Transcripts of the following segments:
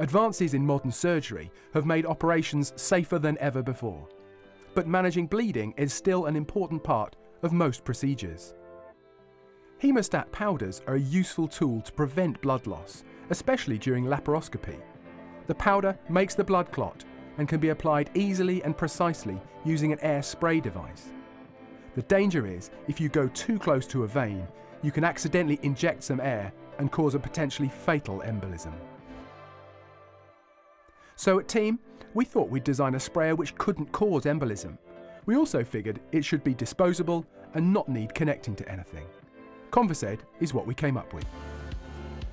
Advances in modern surgery have made operations safer than ever before. But managing bleeding is still an important part of most procedures. Hemostat powders are a useful tool to prevent blood loss, especially during laparoscopy. The powder makes the blood clot and can be applied easily and precisely using an air spray device. The danger is if you go too close to a vein, you can accidentally inject some air and cause a potentially fatal embolism. So at Team, we thought we'd design a sprayer which couldn't cause embolism. We also figured it should be disposable and not need connecting to anything. Convesaid is what we came up with.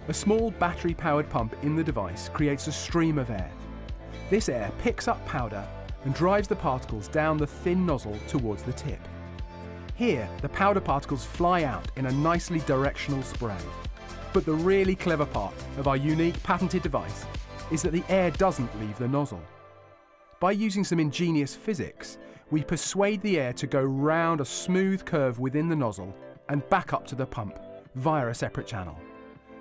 A small battery-powered pump in the device creates a stream of air. This air picks up powder and drives the particles down the thin nozzle towards the tip. Here, the powder particles fly out in a nicely directional spray. But the really clever part of our unique patented device is that the air doesn't leave the nozzle. By using some ingenious physics, we persuade the air to go round a smooth curve within the nozzle and back up to the pump via a separate channel.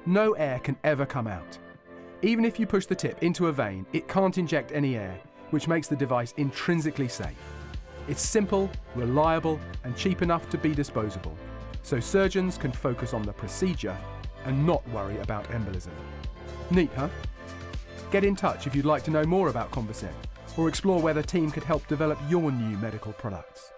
No air can ever come out. Even if you push the tip into a vein, it can't inject any air, which makes the device intrinsically safe. It's simple, reliable, and cheap enough to be disposable, so surgeons can focus on the procedure and not worry about embolism. Neat, huh? Get in touch if you'd like to know more about Convesaid or explore whether Team could help develop your new medical products.